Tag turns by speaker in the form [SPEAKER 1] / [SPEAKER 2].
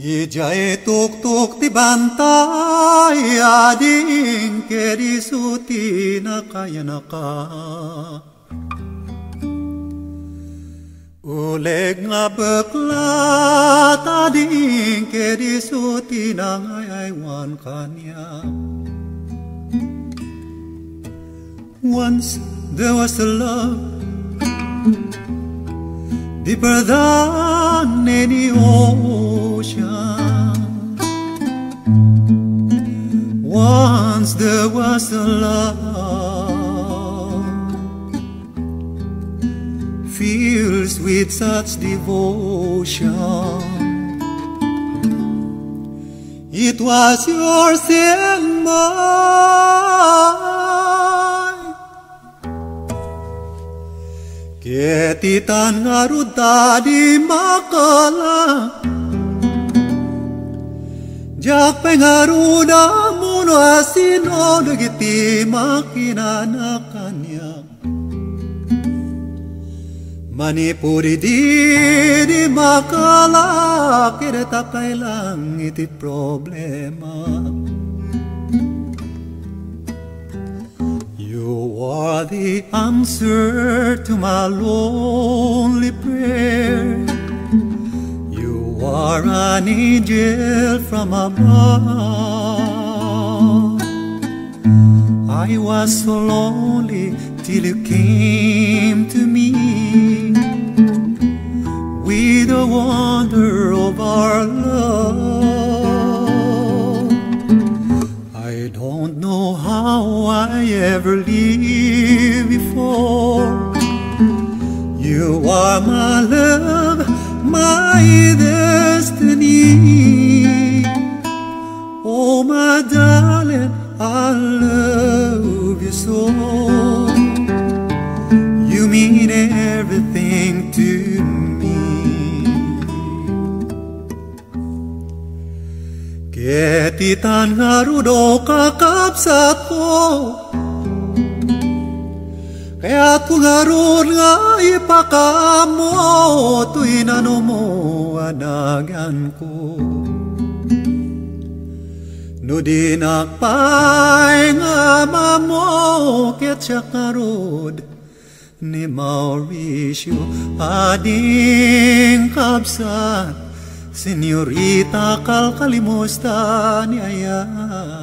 [SPEAKER 1] Ti keri suti na kaya na ka. Uleg nga ading keri suti na ngayaywan kanya. Once there was a love deeper than any ocean. Once there was a love filled with such devotion. It was yours and mine. Ketitan ngaruta di makala Jak pengaruda muno asino dagiti makinanakannya Manipuri di makala kira tapay lang iti problema You are the answer to my lonely prayer. Are an angel from above. I was so lonely till you came everything to me. Ketitan harudo kakap sapo Kaya tungarun nga pakamu Tu'y nanomo anagan Nudinak pai ngamamu mamo Ketsyakarood ni Mauricio Ading kapsat Senyorita kalkalimusta ni Ayan